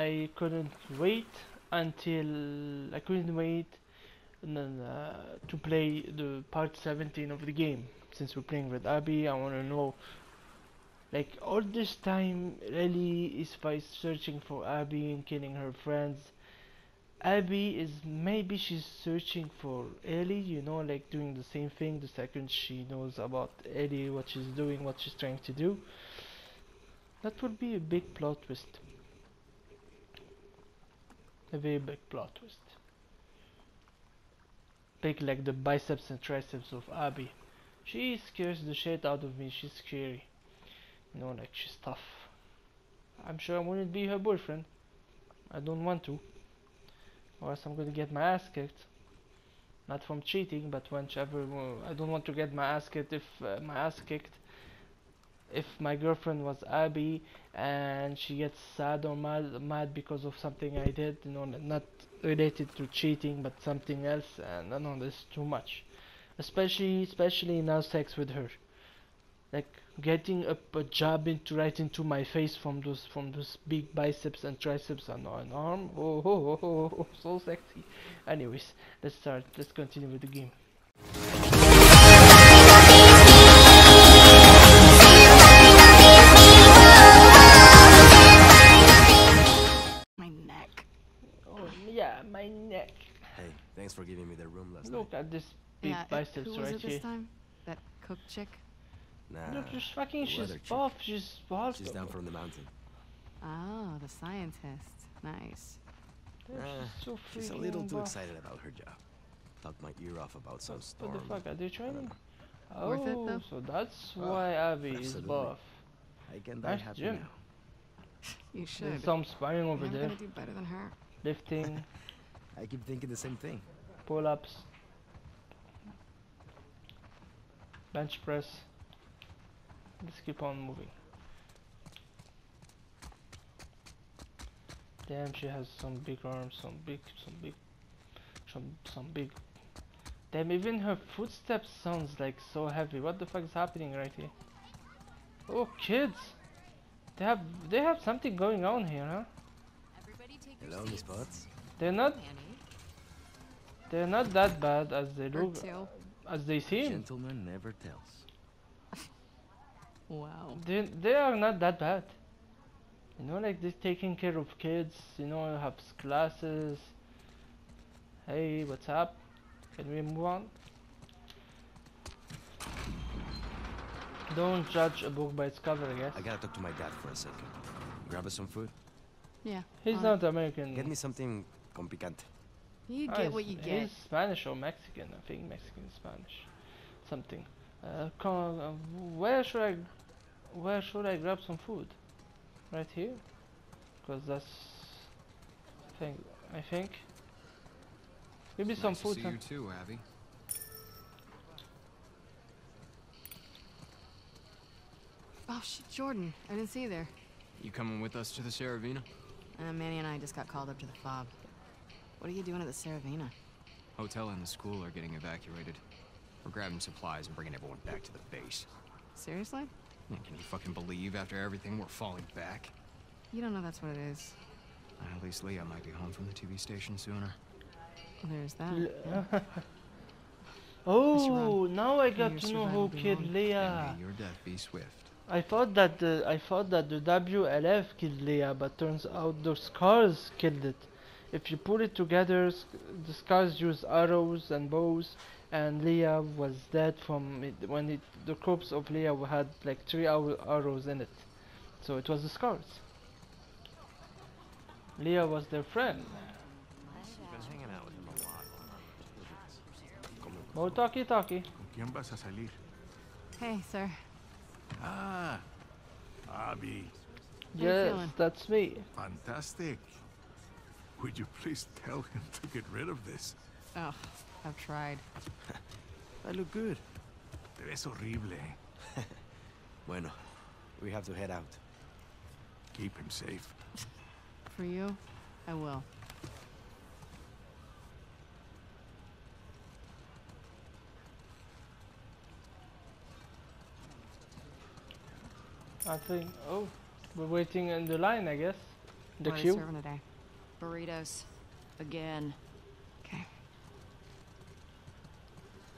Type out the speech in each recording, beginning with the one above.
I couldn't wait until I couldn't wait then, uh, to play the part 17 of the game. Since we're playing with Abby, I want to know like all this time Ellie is by searching for Abby and killing her friends. Abby is maybe she's searching for Ellie, you know, like doing the same thing the second she knows about Ellie, what she's doing, what she's trying to do. That would be a big plot twist. A very big plot twist. Big like the biceps and triceps of Abby. She scares the shit out of me, she's scary. You know, like she's tough. I'm sure I wouldn't be her boyfriend. I don't want to. Or else I'm gonna get my ass kicked. Not from cheating, but whenever I don't want to get my ass kicked if uh, my ass kicked if my girlfriend was Abby and she gets sad or mad, mad because of something I did, you know, not related to cheating but something else, and I know this is too much, especially especially now sex with her, like getting a, a jab into right into my face from those from those big biceps and triceps on an arm. Oh, oh, oh, oh, oh, so sexy. Anyways, let's start. Let's continue with the game. Thanks for giving me the room last Look at this big yeah, biceps who was right it here. this time? That cook chick? night. Nah, Look, she's fucking. the She's weather buff. She's buff. she's down from the mountain. Oh, the scientist. Nice. Yeah, Uh, she's so She's a little too buff. excited about her job. Talked my ear off about some What storm. the fuck? Are they I training? don't. Oh, Worth it, though? so that's Oh, why Abby is absolutely. buff. I can die Nice happy gym. now. You should. There's some sparring over I'm there, gonna do better than her. lifting, I keep thinking the same thing. Pull-ups, bench press. Let's keep on moving. Damn, she has some big arms, some big, some big, some, some big. Damn, even her footsteps sounds like so heavy. What the fuck is happening right here? Oh, kids! They have, they have something going on here, huh? Everybody take your Hello, Miss seats. Potts. They're not, Annie. They're not that bad as they look, as they seem. Gentleman never tells. Wow. They, they are not that bad. You know, like they're taking care of kids, you know, have s- classes. Hey, what's up? Can we move on? Don't judge a book by its cover, I guess. I gotta talk to my dad for a second. Grab us some food. Yeah. He's on not American. Get me something con picante. You get he's- what you get. He's Spanish or Mexican, I think Mexican, Spanish, something. Uh, come, uh, where should I, where should I grab some food? Right here, because that's, thing I think. Maybe some nice food. to see huh? you too, Abby. Oh shit, Jordan. I didn't see you there. You coming with us to the Saravina? Uh, Manny and I just got called up to the fob. What are you doing at the Saravina? Hotel and the school are getting evacuated. We're grabbing supplies and bringing everyone back to the base. Seriously? Man, Can you fucking believe after everything we're falling back? You don't know that's what it is. At least Leah might be home from the TV station sooner. There's that. Le- oh, now I got to know who killed Leah. your death be swift. I thought that the I thought that the WLF killed Leah, but turns out those scars killed it. If you put it together, the scars use arrows and bows, and Leah was dead from it, when it, the corpse of Leah had like three arrows in it, so it was the scars. Leah was their friend. Been hanging out with him a lot. More talkie talkie. ¿Con quién vas a salir? Hey, sir. Ah, Abby. Yes, that's me. Fantastic. Would you please tell him to get rid of this? Oh, I've tried. I look good. Te ves horrible. Eh? Bueno, we have to head out. Keep him safe. For you, I will. I think. Oh, we're waiting in the line, I guess. The what are they queue? Serving today? Burritos. Again. Okay.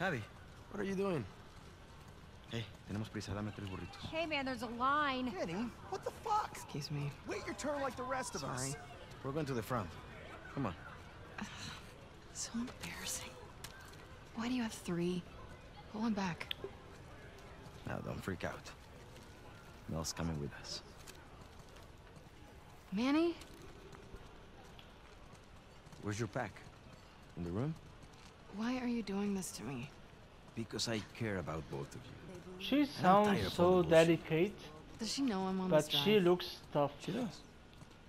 Abby, what are you doing? Hey, tenemos prisa, dame tres burritos. Hey man, there's a line. Kenny, what the fuck? Excuse me. Wait your turn like the rest of us. Sorry. We're going to the front. Come on. So embarrassing. Why do you have three? Pull one back. Now, don't freak out. Mel's coming with us. Manny? Where's your pack? In the room? Why are you doing this to me? Because I care about both of you. She sounds so all delicate, Does she know I'm on but this drive? she looks tough. She does.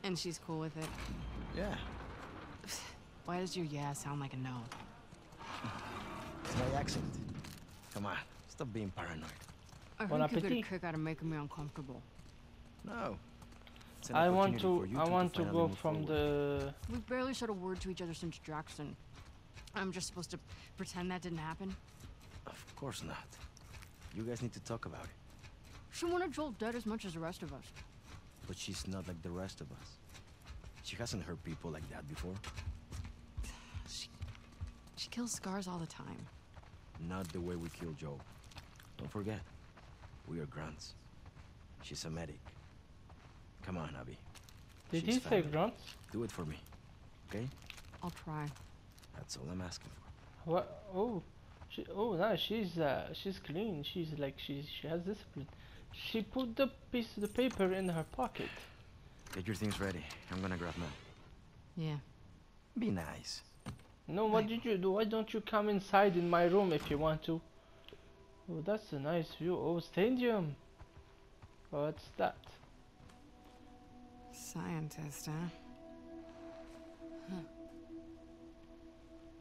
And she's cool with it. Yeah. Why does your yeah sound like a no? It's my accent. Come on, stop being paranoid. I Bon heard you get a appetit. kick out of making me uncomfortable. No. It's an I want to. I want to finally go from forward. the. We've barely said a word to each other since Jackson. I'm just supposed to pretend that didn't happen? Of course not. You guys need to talk about it. She wanted Joel dead as much as the rest of us. But she's not like the rest of us. She hasn't hurt people like that before. She, she kills scars all the time. Not the way we killed Joe. Don't forget, we are grunts. She's a medic. Come on, Abby. Did She's he say family. grunts? Do it for me, okay? I'll try. That's all I'm asking for. What? Oh, she. Oh, nice. She's uh, she's clean. She's like she's she has discipline. She put the piece of the paper in her pocket. Get your things ready. I'm gonna grab Mel. Yeah. Be nice. No, what did you do? Why don't you come inside in my room if you want to? Oh, that's a nice view. Oh, stadium. What's that? Scientist, huh?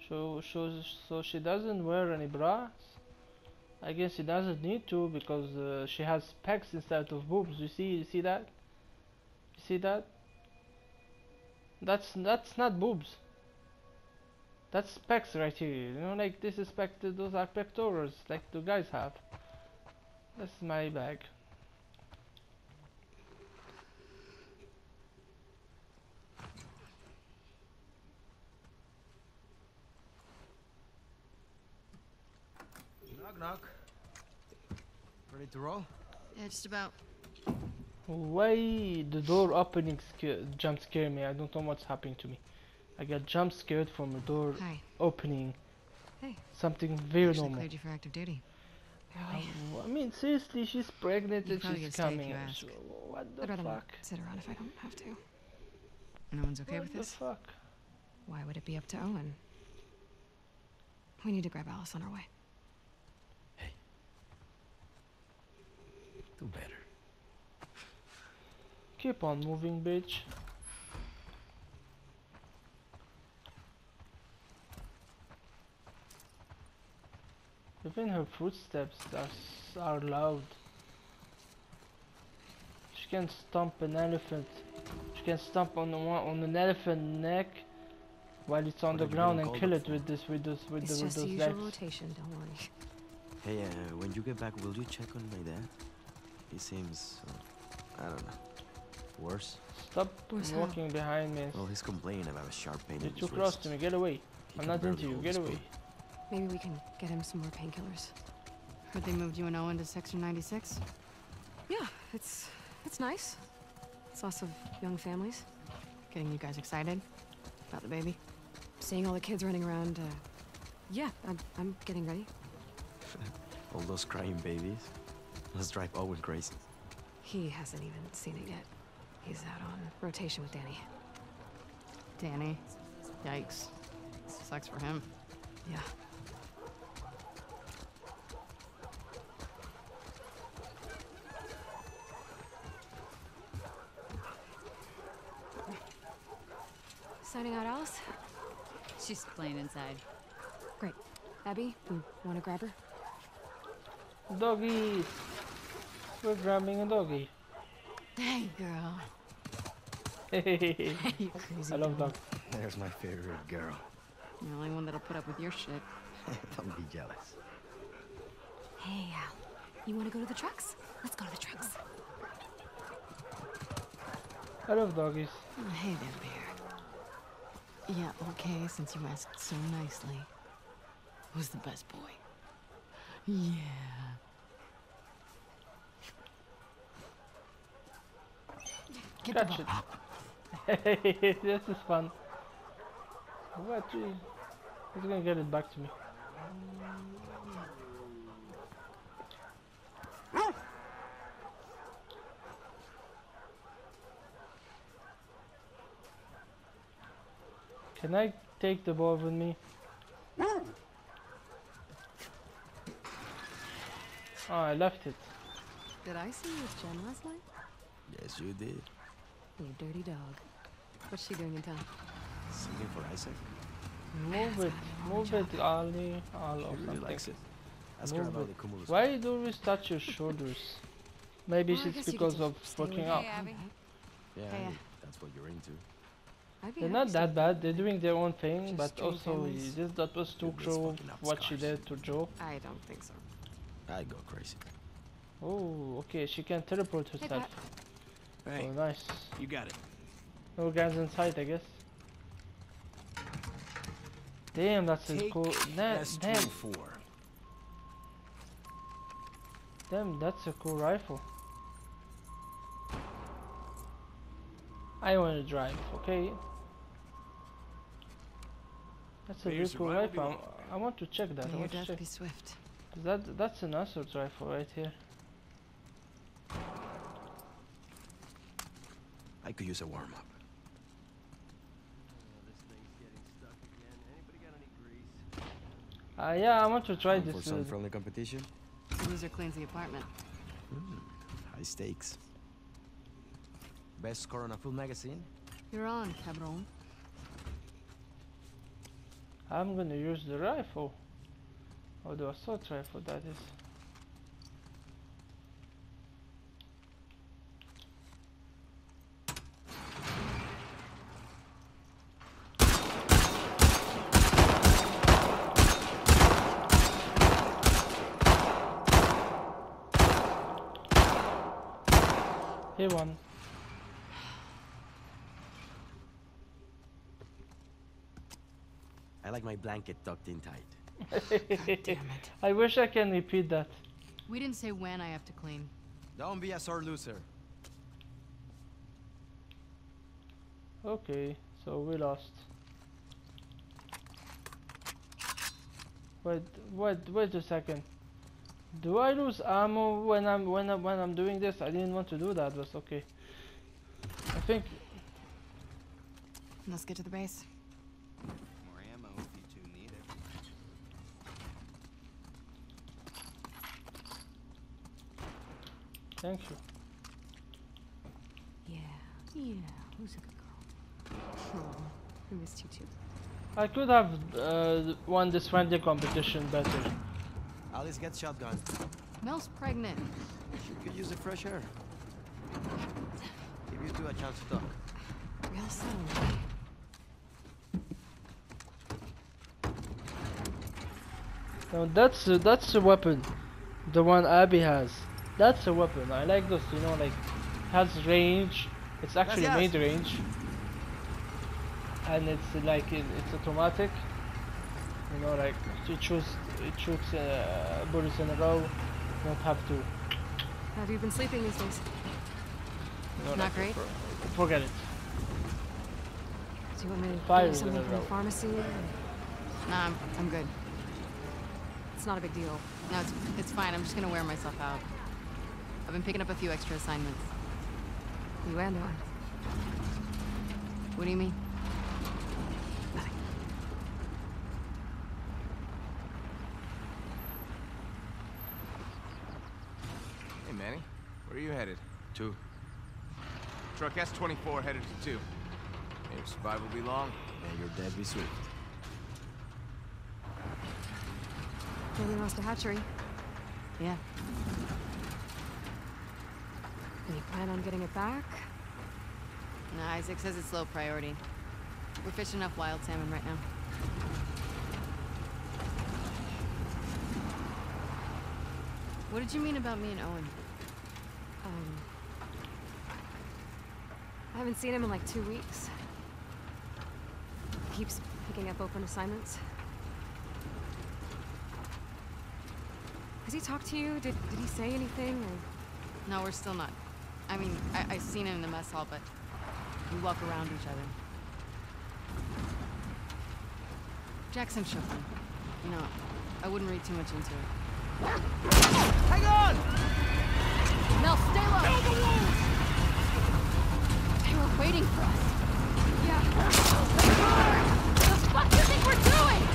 So, so, so she doesn't wear any bras? I guess she doesn't need to because uh, she has pecs instead of boobs. You see, you see that? You see that? That's that's not boobs. That's pecs right here. You know, like this is pec. Those are pectorals, like the guys have. That's my bag. Knock knock. Ready to roll? Yeah, just about. Why the door opening sca- jump scare me? I don't know what's happening to me. I got jump scared from a door Hi. opening. Hey. Something very Actually normal. cleared you for active duty. Really? I mean, seriously, she's pregnant You and probably she's stay if coming. you ask. So what the I'd rather not fuck? sit around if I don't have to. No one's okay what with the this? fuck? Why would it be up to Owen? We need to grab Alice on our way. Do better. Keep on moving, bitch. Even her footsteps are, are loud. She can stomp an elephant. She can stomp on one on an elephant neck while it's on What the ground and kill it with this with those with, It's the, with just those usual legs. rotation, don't worry. Hey, uh, when you get back, will you check on my dad? He seems, uh, I don't know, worse. Stop Where's Hal? walking behind me. Well, he's complaining about a sharp pain You're in too close wrist. to me. Get away. He I'm not barely into you. Get away. Maybe we can get him some more painkillers. Heard they moved you and Owen to Section 96? Yeah, it's it's nice. It's lots of young families. Getting you guys excited about the baby. Seeing all the kids running around. Uh, yeah, I'm, I'm getting ready. All those crying babies. Let's drive Owen crazy. He hasn't even seen it yet. He's out on rotation with Danny. Danny? Yikes. Sucks for him. Yeah. Signing out, Alice? She's playing inside. Great. Abby, you want to grab her? Doggy. We're grabbing a doggy. Hey, girl. Hehehe. you crazy I love dog. dogs. There's my favorite girl. The only one that'll put up with your shit. Don't be jealous. Hey, Al. You want to go to the trucks? Let's go to the trucks. I love doggies. Oh, hey there, Bear. Yeah, okay, since you asked so nicely. Who's the best boy? Yeah. Get Catch the it. ball. Hey, this is fun. What? Gee, He's gonna get it back to me. Can I take the ball with me? Oh, I left it. Did I see you with Jen last night? Yes, you did. You dirty dog. What's she doing in town? Something for Isaac. Move it, move it, Ali, Al She or really something. likes it. Ask her Move about it. the cumulus. Why do you always touch your shoulders? Maybe Well, it's guess you could because of stay up. with Abby. Yeah, Hey, I uh, that's what you're into. I'd They're not that bad. They're doing their own thing, Just but also families. this that was too It cruel. What she did to Joe. I don't think so. I go crazy. Oh, okay. She can teleport herself. Pat. Hey, Oh, nice. you got it. No guys inside, I guess. Damn, that's a cool. That, damn, S24. damn, that's a cool rifle. I want to drive, okay? That's a May really cool survival be rifle. I want to check that. I May your want to check. be swift. That that's an assault rifle right here. I could use a warm up. Uh, yeah, I want to try For this. some uh, friendly competition. The loser cleans the apartment. High stakes. Best score on a full magazine? You're on, cabron. I'm gonna use the rifle. Or the assault rifle, that is. Here one. I like my blanket tucked in tight. Damn it. I wish I can repeat that. We didn't say when I have to clean. Don't be a sore loser. Okay, so we lost. Wait, wait, wait a second. Do I lose ammo when I'm when I'm when I'm doing this? I didn't want to do that, but okay. I think Let's get to the base. More ammo if you two need it. thank you. Yeah, yeah. Who's a good girl? Oh, I missed you too. I could have uh, won this friendly competition better. Alice gets shotgun. Mel's pregnant. She could use a fresh air. Give you two a chance to talk. Real subtle. Now that's uh, that's a weapon, the one Abby has. That's a weapon. I like this. You know, like has range. It's actually Gracias. mid range, and it's like it, it's automatic. You know, like it choose it shoots uh, bullets in a row. You don't have to. Have you been sleeping these days? You know, Not like, great? for- forget it. Do you want me to Five you something a from the row. pharmacy? Nah, I'm, I'm good. It's not a big deal. No, it's, it's fine. I'm just gonna wear myself out. I've been picking up a few extra assignments. You and I. What do you mean? Nothing. Hey, Manny. Where are you headed? Two. Truck S-24 headed to 2. May your survival be long. May your death be swift. Maybe lost a hatchery. Yeah. Any plan on getting it back? No, Isaac says it's low priority. We're fishing up wild salmon right now. What did you mean about me and Owen? Um, I Haven't seen him in like two weeks. He Keeps picking up open assignments. Has he talked to you? Did, did he say anything? Or... No, we're still not. I mean, I, I've seen him in the mess hall, but we walk around each other. Jackson shook me. You know, I wouldn't read too much into it. Hang on! Mel, stay low! They were waiting for us. Yeah. The fuck do you think we're doing?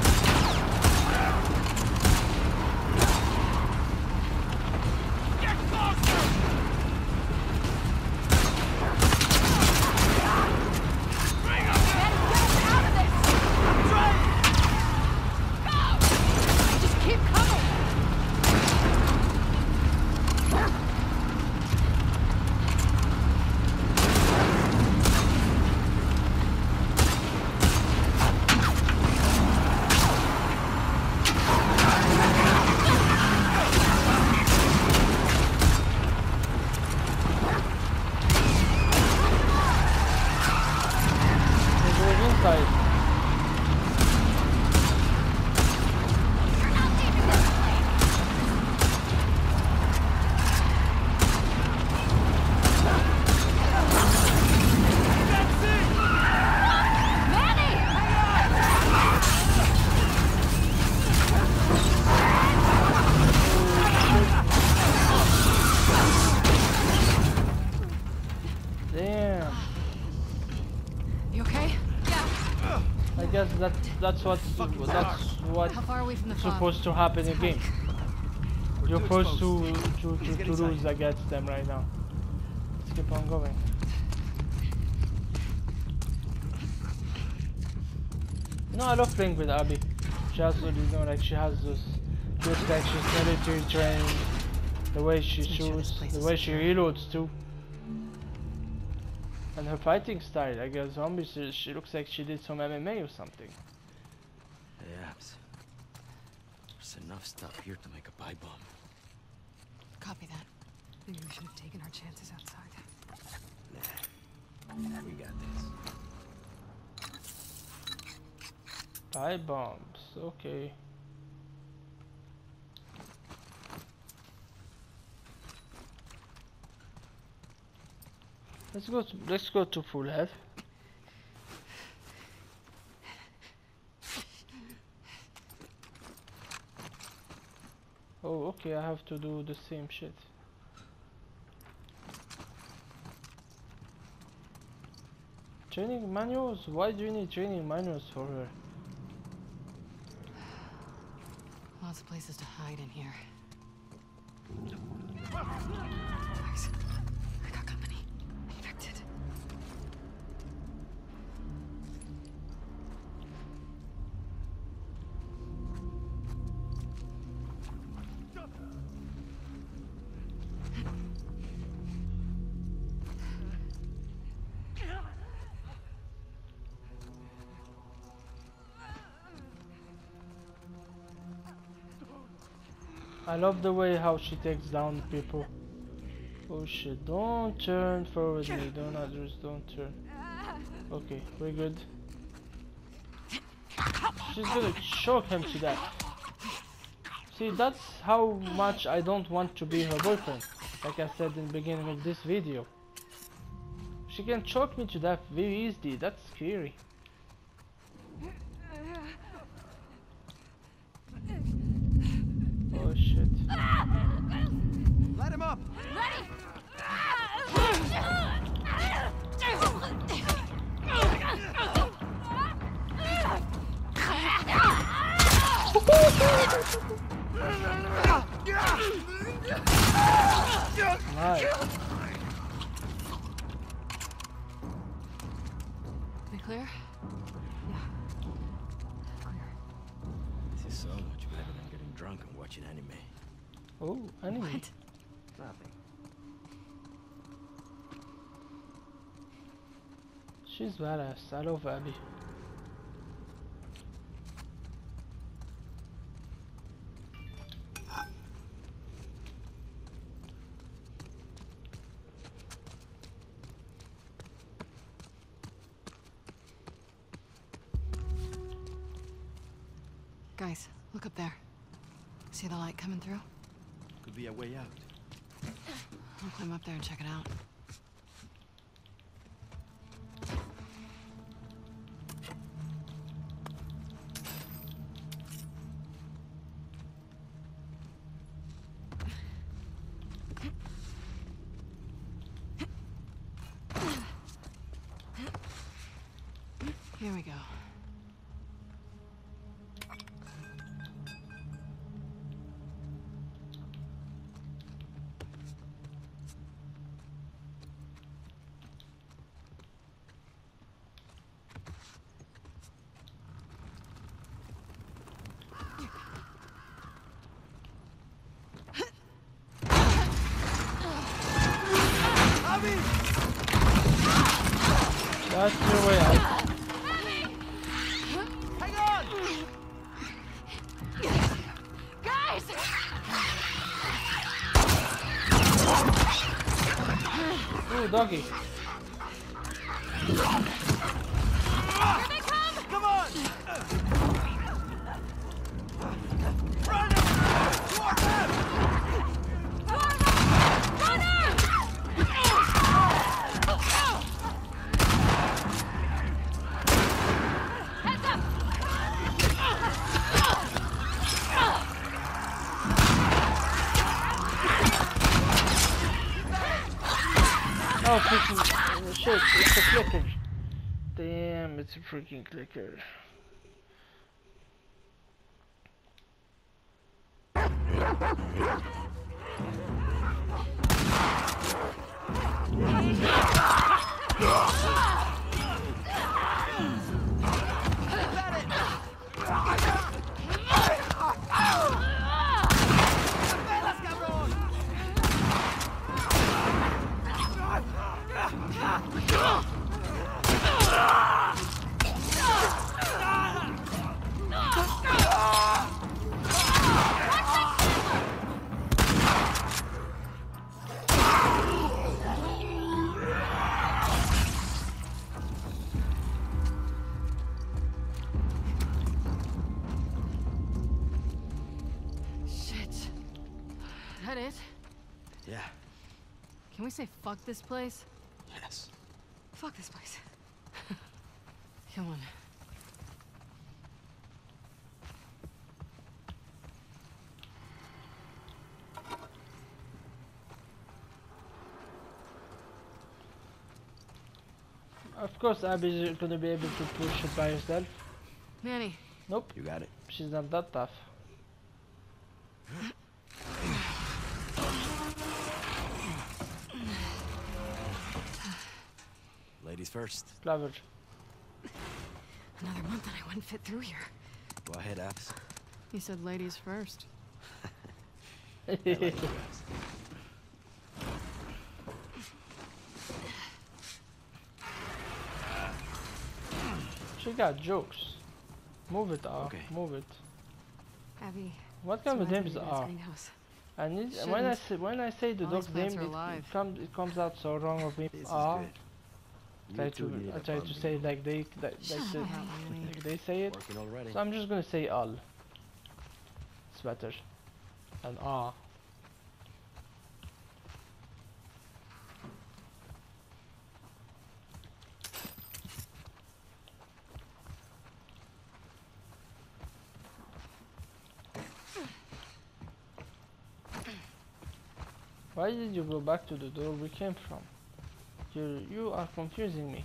That's what that's what How far away from the fob? supposed to happen in game. We're You're too supposed to to, to, to lose against them right now. Let's keep on going. No, I love playing with Abby. She has those, you know, like she has those looks like she's military trained. The way she Let's make sure this shoots, the way she reloads too. And her fighting style, like a zombie, she, she looks like she did some MMA or something. Hey, Abs. There's enough stuff here to make a pipe bomb. Copy that. Maybe we should have taken our chances outside. Nah. We got this. Pipe bombs, okay. Let's go to let's go to full health. Oh okay, I have to do the same shit. Training manuals? Why do you need training manuals for her? Lots of places to hide in here. Love the way how she takes down people. Oh shit, don't turn forward me, don't others, don't turn. Okay, we're good. She's gonna choke him to death. See, that's how much I don't want to be her boyfriend. Like I said in the beginning of this video. She can choke me to death very easily, that's scary. watching anime. Oh, anime. What? Nothing. She's badass. I love Abby. Guys, look up there. See the light coming through? Could be a way out. I'll climb up there and check it out. Shit! It's a clicker. Damn, it's a freaking clicker. Fuck this place? Yes. Fuck this place. Come on. Of course, Abby's gonna be able to push it by herself. Manny, Nope, You got it. she's not that tough. Ladies first. Clever. another month and I wouldn't fit through here. Go ahead, Abs. You said ladies first. Like you, she got jokes. Move it, R. Okay. Move it. Abby, What kind of surrounded names me are? greenhouse. I need when I say when I say the All dog's name, it, it comes it comes out so wrong of me. This is R. good. Try You to need I a try to bonding. say like they like, like, Shut they, like they say it. Already. So I'm just gonna say all. It's better. And ah. Why did you go back to the door we came from? You you are confusing me.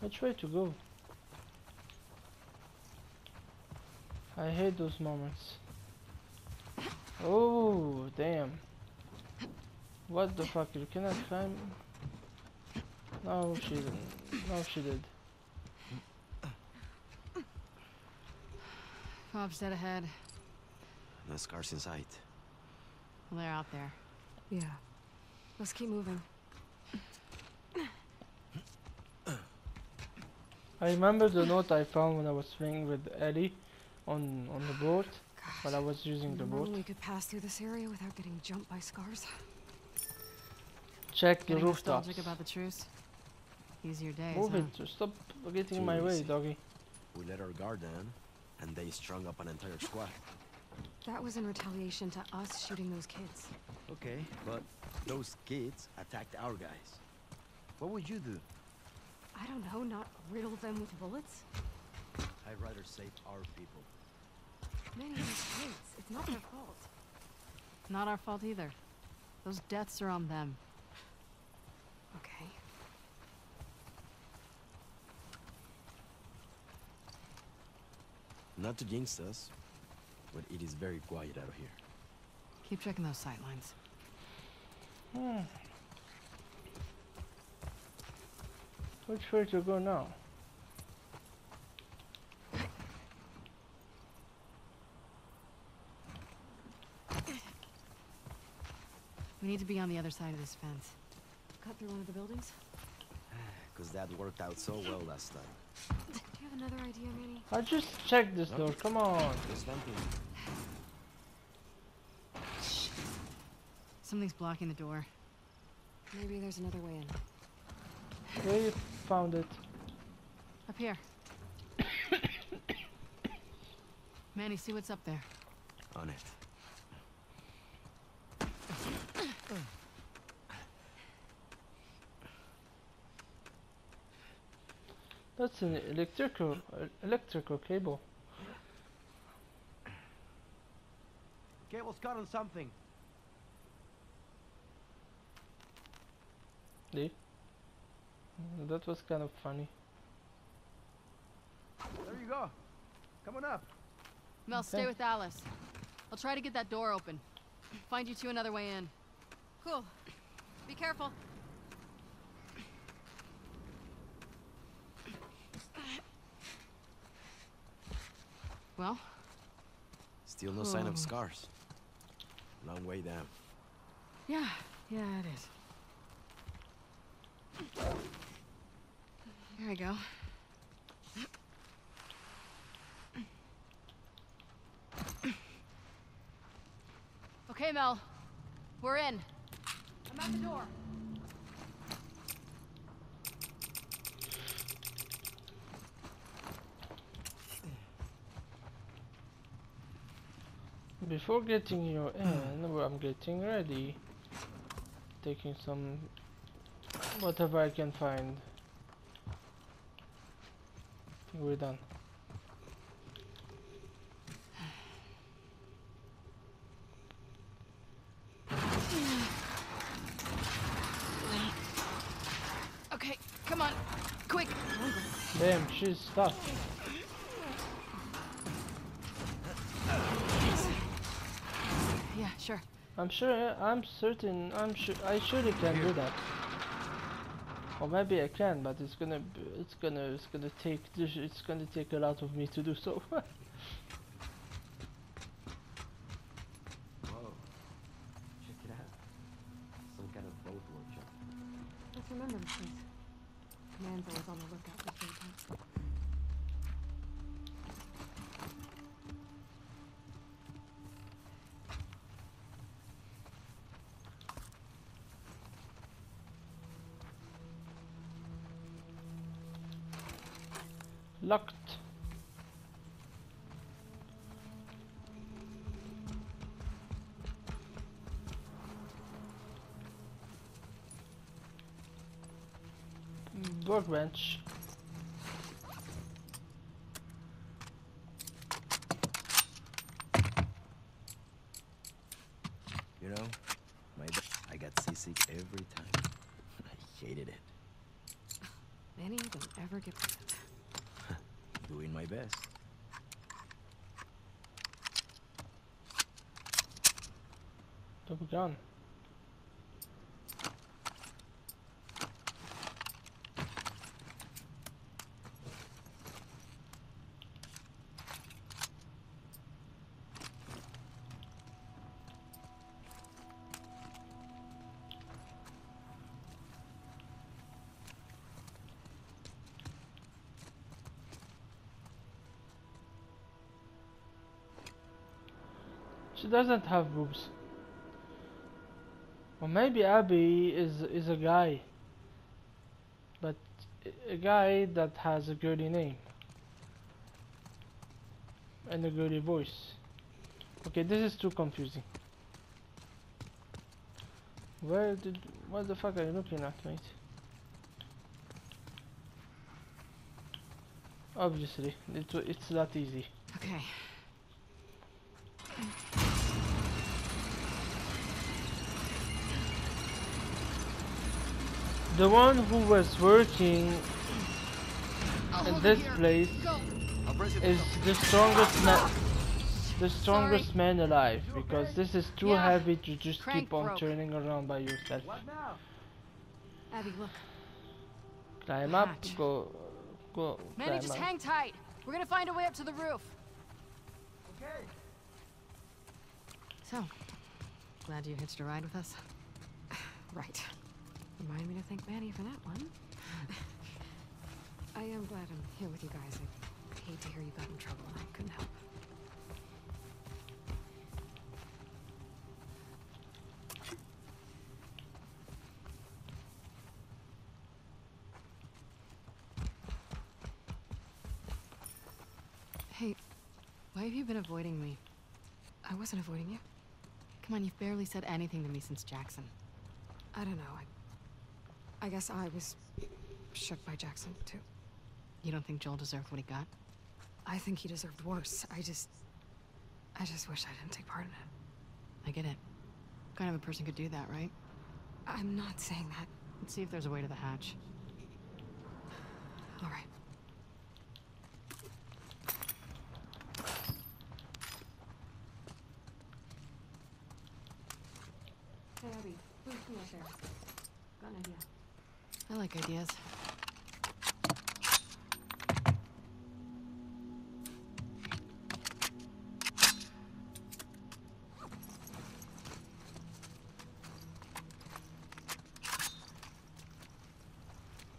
Which way to go? I hate those moments. Oh, damn. What the fuck? You cannot climb? No, she didn't. No, she did. FOB's dead ahead. No scars in sight. Well, they're out there. Yeah. Let's keep moving. I I remember the note I found when I was playing with Ellie on on the boat while I was using the boat. we could pass through this area without getting jumped by scars. Check the Getting rooftops. about the truce. Easier days, Move huh? it. Just stop getting in my way, easy. doggy. We let our guard down, and they strung up an entire squad. That was in retaliation to us shooting those kids. Okay, but those kids attacked our guys. What would you do? I don't know, not riddle them with bullets? I'd rather save our people. Many of these kids, it's not their fault. Not our fault either. Those deaths are on them. Okay. Not to jinx us, but it is very quiet out here. Keep checking those sight lines. Hmm. Which way to go now? We need to be on the other side of this fence. Cut through one of the buildings? Because that worked out so well last time. Do you have another idea, Manny? I just checked this door. Come on. There's something. Something's blocking the door. Maybe there's another way in. Where you found it? Up here. Manny, see what's up there. On it. That's an electrical electrical cable. Cable's caught on something. See? That was kind of funny. There you go. Coming up. Mel, Okay. stay with Alice. I'll try to get that door open. Find you two another way in. Cool. Be careful. Well, Still no sign Oh. of scars. Long way down. yeah, yeah, it is. There we go. Okay, Mel. We're in. I'm at the door. Before getting you in, well, I'm getting ready. Taking some whatever I can find. I think we're done. Okay, come on. Quick. Damn, she's tough. Yeah, sure. I'm sure. I'm certain. I'm sure. I surely can do that. Or maybe I can, but it's gonna. It's gonna. It's gonna take. It's gonna take a lot of me to do so. Locked. Workbench. John. She doesn't have boobs. Or maybe Abby is is a guy. But a guy that has a girly name. And a girly voice. Okay, this is too confusing. Where did what the fuck are you looking at, mate? Obviously, it, it's that easy. Okay. The one who was working in this place I'll brace it is the strongest man the strongest man alive because this is too Yeah. heavy to just Crank keep on broke. turning around by yourself. What now? Abby, look. Climb up, Hatch. go go Manny, climb just up. hang tight. We're gonna find a way up to the roof. Okay. So, glad you hitched a ride with us. right. Remind me to thank Manny for that one. I am glad I'm here with you guys. I hate to hear you got in trouble and I couldn't help. Hey, why have you been avoiding me? I wasn't avoiding you. Come on, you've barely said anything to me since Jackson. I don't know. I, I guess I was shook by Jackson, too. You don't think Joel deserved what he got? I think he deserved worse. I just. I just wish I didn't take part in it. I get it. What kind of a person could do that, right? I'm not saying that. Let's see if there's a way to the hatch. All right. Hey, Abby, please come up there. Got an idea. I like ideas.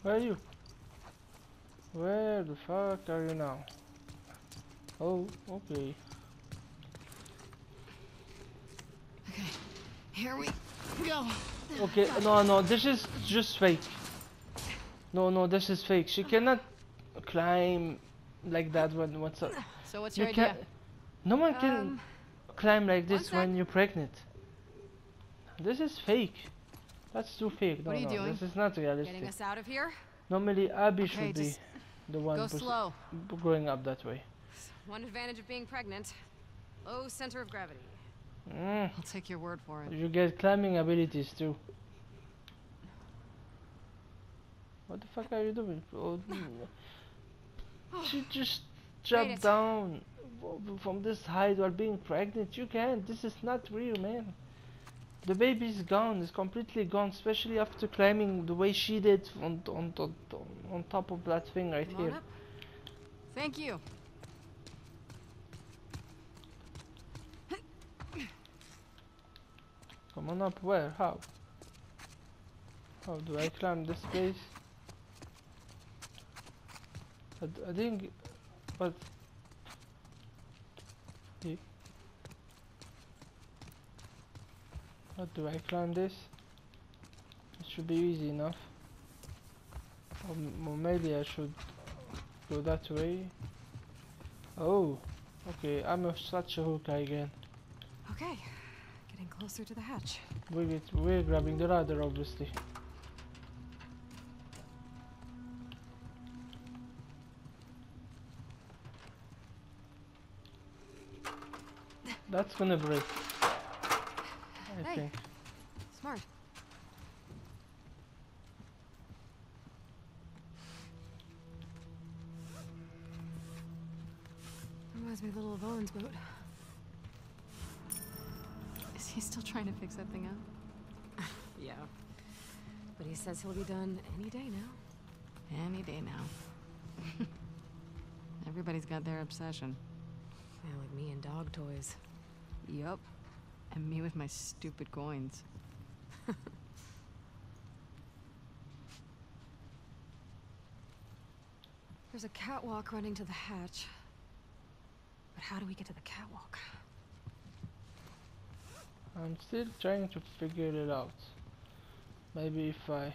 Where are you? Where the fuck are you now? Oh, okay. Okay, here we go. Okay, no, no, this is just fake. No, no, this is fake. She cannot climb like that when what's up. So what's You your can't. idea? No one can Um, climb like this when you're pregnant. This is fake. That's too fake. No, What are you no, doing? this is not realistic. Getting us out of here? Normally, Abby Okay, should be the one Go slow. b- going up that way. One advantage of being pregnant. Low center of gravity. Mm, I'll take your word for it. you get climbing abilities too. What the fuck are you doing? Oh, she just jumped down from this height while being pregnant. You can't. This is not real, man. The baby's gone. It's completely gone. Especially after climbing the way she did on on on, on top of that thing right Come here. Thank you. Come on up. Where? How? How do I climb this place? I, think. but. How do I climb this? It should be easy enough. Or, maybe I should go that way. Oh, okay. I'm a, such a hook again. Okay, getting closer to the hatch. We get, we're grabbing the ladder, obviously. That's gonna break. I Hey. think. Smart. Reminds me a little of Owen's boat. Is he still trying to fix that thing up? yeah. But he says he'll be done any day now. Any day now. Everybody's got their obsession. Yeah, like me and dog toys. Yup. And me with my stupid coins. There's a catwalk running to the hatch. But how do we get to the catwalk? I'm still trying to figure it out. Maybe if I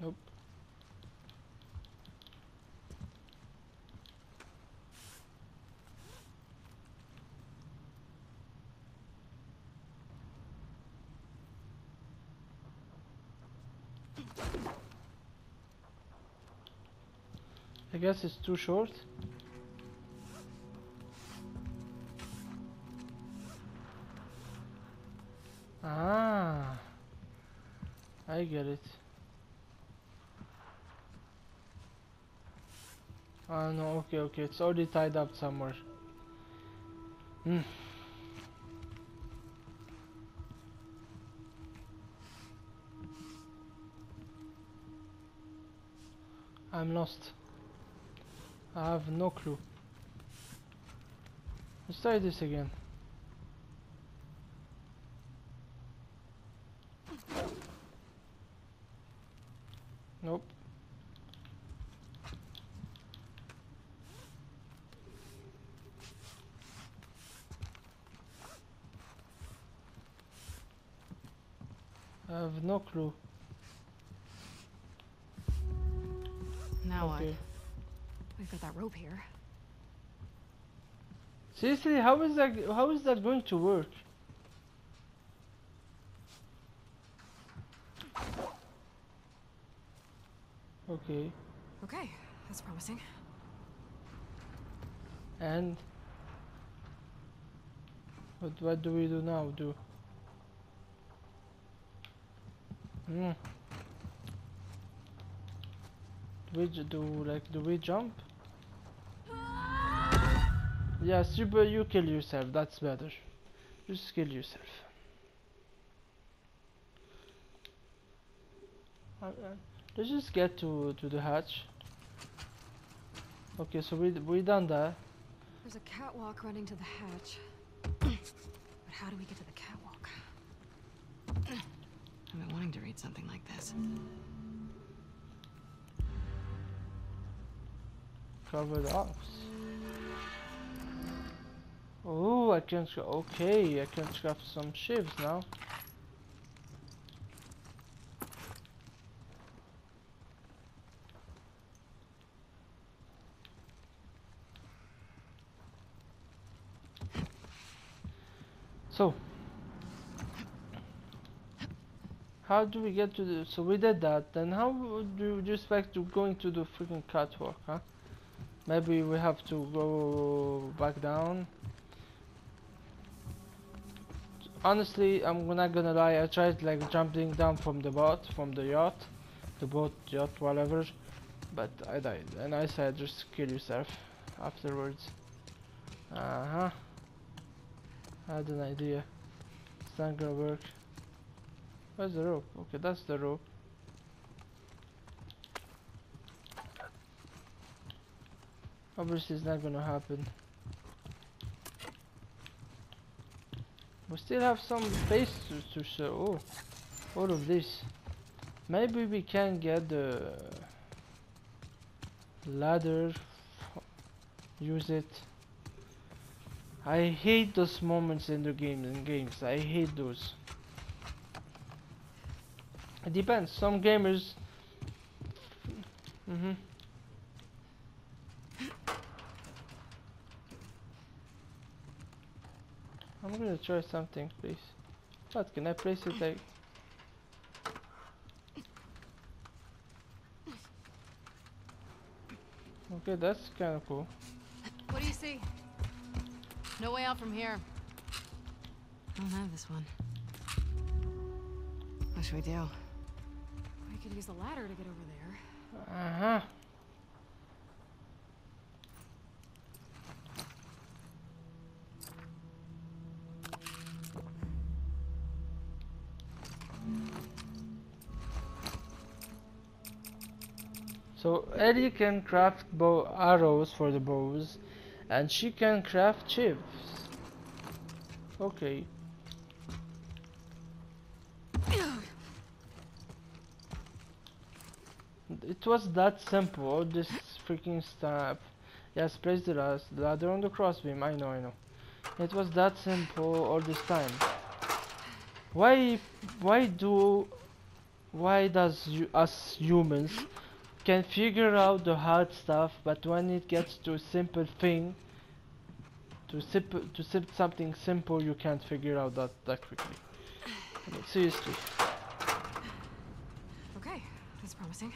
Nope. I guess it's too short. Ah, I get it. Ah no, okay, okay, it's already tied up somewhere. Hmm. I'm lost. I have no clue. Let's try this again. Nope. I have no clue. We've got that rope here. Seriously, how is that how is that going to work? Okay, Okay, that's promising. and what what do we do now? Do hmm. Do we do like do we jump? Yeah, super. You kill yourself. That's better. Just kill yourself. Uh, uh, let's just get to to the hatch. Okay, so we we done that. There's a catwalk running to the hatch. but how do we get to the catwalk? I've been wanting to read something like this. Cover Covered up. Oh, I can. Okay, I can craft some ships now. So, how do we get to the? So we did that. Then how do you expect to going to the freaking catwalk, huh? Maybe we have to go back down. Honestly, I'm not gonna lie. I tried like jumping down from the boat, from the yacht, the boat, yacht, whatever, but I died. And I said, just kill yourself afterwards. Uh huh. I had an idea. It's not gonna work. Where's the rope? Okay, that's the rope. Obviously, it's not gonna happen. We still have some space to, to show. Oh, all of this. Maybe we can get the ladder. Use it. I hate those moments in the game in games. I hate those. It depends. Some gamers. Mhm. I'm gonna try something, please. What can I place it like? Okay, that's kind of cool. What do you see? No way out from here. I don't have this one. What should we do? We could use the ladder to get over there. Uh huh. So Ellie can craft bow arrows for the bows, and she can craft chips. Okay. It was that simple. This freaking stuff. Yes, place the ladder on the crossbeam. I know, I know. It was that simple all this time. Why, why do, why does you, us humans can figure out the hard stuff, but when it gets to a simple thing, to simple, to sim something simple, you can't figure out that that quickly. I mean, seriously. Okay, that's promising.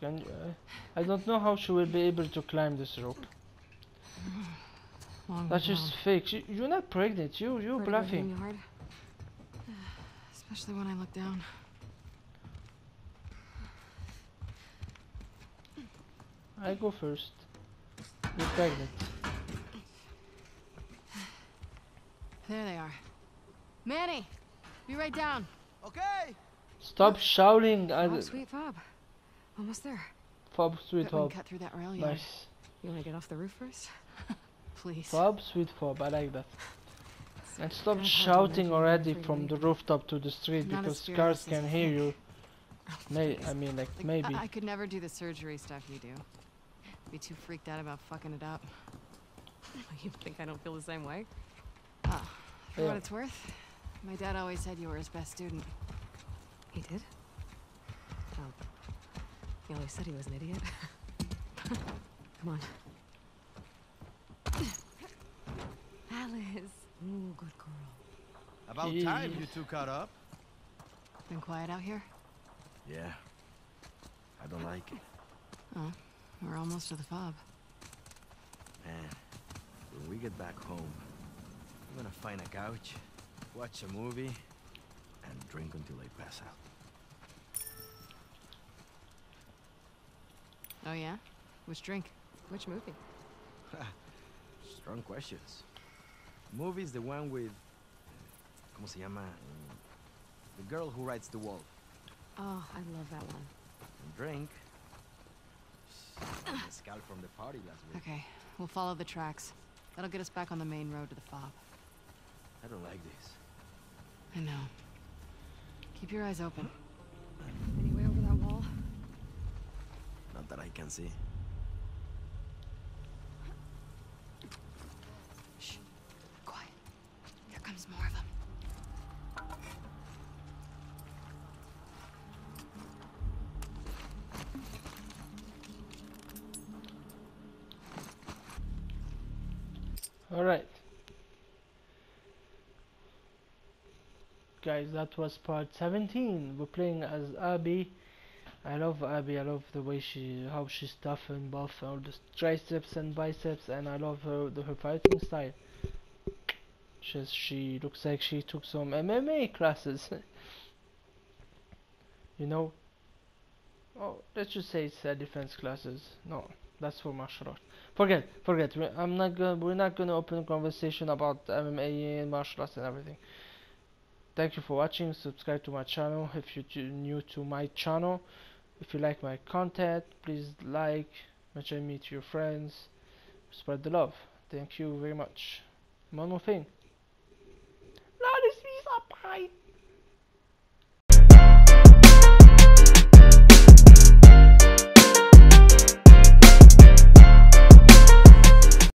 Can you, uh, I don't know how she will be able to climb this rope. Long That's just fake. She, you're not pregnant. You you're about bluffing. Hitting you hard? Especially when I look down. I go first. You're pregnant. There they are. Manny! Be right down. Okay. Stop shouting. I, Oh, sweet FOB. Almost there. FOB, sweet Bet we can FOB. cut through that rail yard. Nice. You want to get off the roof first? Please. FOB, sweet FOB. I like that. And stop shouting already from the rooftop to the street because cars can hear you. May. I mean like Like, maybe. I, I could never do the surgery stuff you do. Be too freaked out about fucking it up. You think I don't feel the same way? Oh, for Yeah. what it's worth, my dad always said you were his best student. He did? Oh. He always said he was an idiot. Come on. Alice. Ooh, good girl. About time you two caught up. Been quiet out here? Yeah. I don't like it. Oh, we're almost to the FOB. Man, when we get back home, I'm gonna find a couch, watch a movie, and drink until I pass out. Oh yeah? Which drink? Which movie? Strong questions. Movie's the one with. ¿Cómo se llama? The girl who writes the wall. Oh, I love that one. And drink. Mezcal from the party last week. Okay, we'll follow the tracks. That'll get us back on the main road to the FOB. I don't like this. I know. Keep your eyes open. Any way over that wall? Not that I can see. Alright. Guys, that was part 17. We're playing as Abby. I love Abby. I love the way she, how she's tough and buff, all the triceps and biceps, and I love her, the, her fighting style. She's, she looks like she took some MMA classes. you know? Oh, let's just say it's uh, defense classes. No, that's for martial arts. Forget, forget. We're, I'm not gonna. We're not gonna open a conversation about MMA and martial arts and everything. Thank you for watching. Subscribe to my channel if you're new to my channel. If you like my content, please like, mention me to your friends, spread the love. Thank you very much. One more thing. No, this piece of pie.